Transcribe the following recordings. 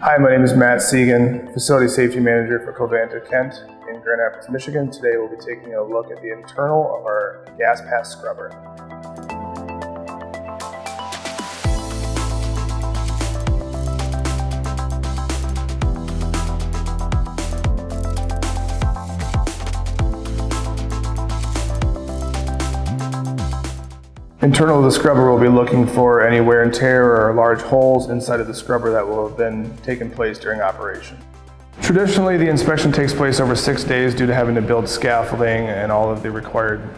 Hi, my name is Matt Segan, Facility Safety Manager for Covanta Kent in Grand Rapids, Michigan. Today we'll be taking a look at the internal of our gas pass scrubber. Internal of the scrubber will be looking for any wear and tear or large holes inside of the scrubber that will have been taken place during operation. Traditionally, the inspection takes place over six days due to having to build scaffolding and all of the required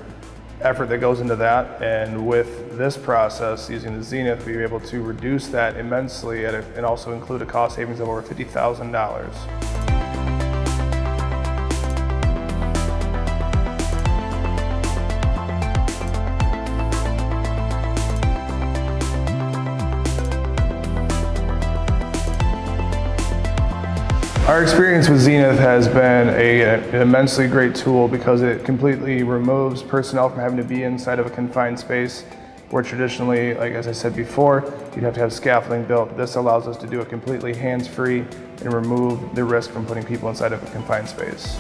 effort that goes into that. And with this process, using the Zenith, we were able to reduce that immensely and also include a cost savings of over $50,000. Our experience with Zenith has been a, an immensely great tool because it completely removes personnel from having to be inside of a confined space where traditionally, like as I said before, you'd have to have scaffolding built. This allows us to do it completely hands-free and remove the risk from putting people inside of a confined space.